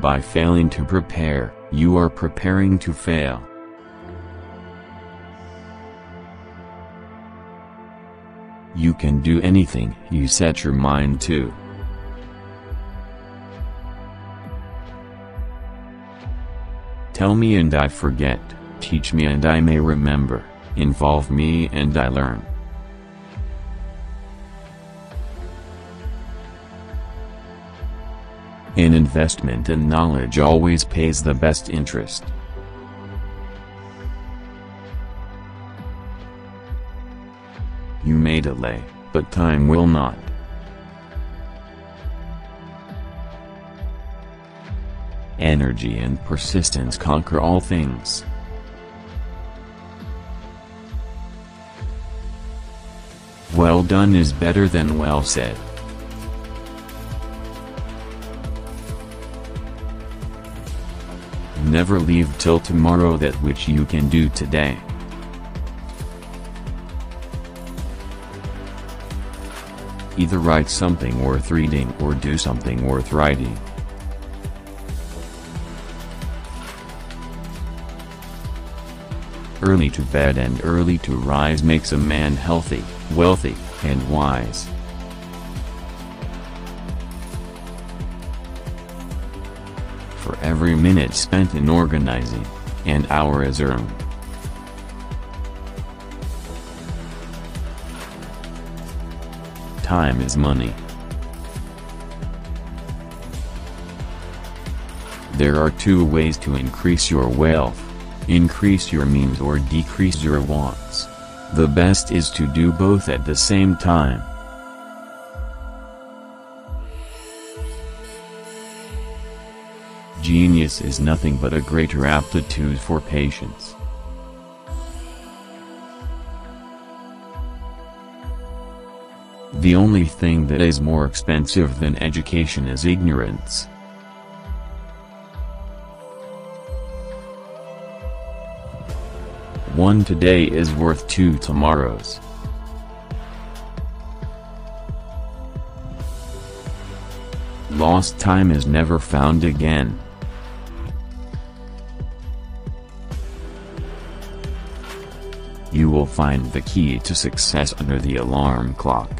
By failing to prepare, you are preparing to fail. You can do anything you set your mind to. Tell me and I forget, teach me and I may remember, involve me and I learn. An investment in knowledge always pays the best interest. You may delay, but time will not. Energy and persistence conquer all things. Well done is better than well said. Never leave till tomorrow that which you can do today. Either write something worth reading or do something worth writing. Early to bed and early to rise makes a man healthy, wealthy, and wise. For every minute spent in organizing, an hour is earned. Time is money. There are two ways to increase your wealth. Increase your means or decrease your wants. The best is to do both at the same time. Genius is nothing but a greater aptitude for patience. The only thing that is more expensive than education is ignorance. One today is worth two tomorrows. Lost time is never found again. You will find the key to success under the alarm clock.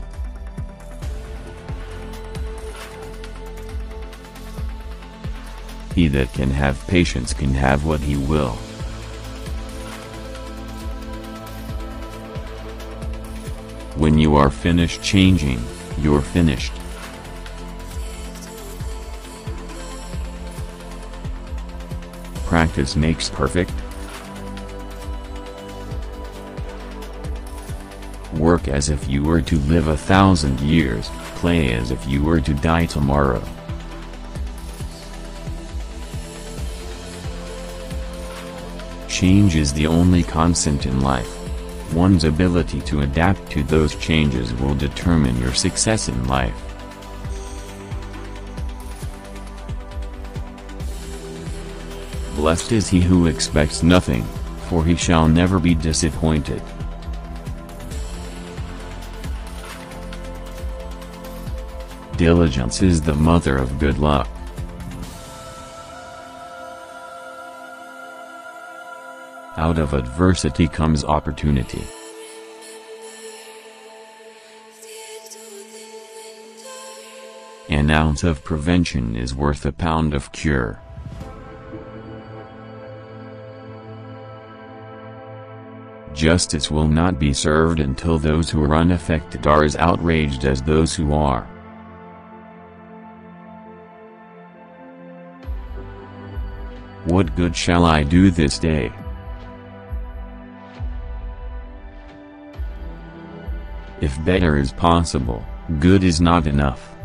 He that can have patience can have what he will. When you are finished changing, you're finished. Practice makes perfect. Work as if you were to live a thousand years, play as if you were to die tomorrow. Change is the only constant in life. One's ability to adapt to those changes will determine your success in life. Blessed is he who expects nothing, for he shall never be disappointed. Diligence is the mother of good luck. Out of adversity comes opportunity. An ounce of prevention is worth a pound of cure. Justice will not be served until those who are unaffected are as outraged as those who are. What good shall I do this day? If better is possible, good is not enough.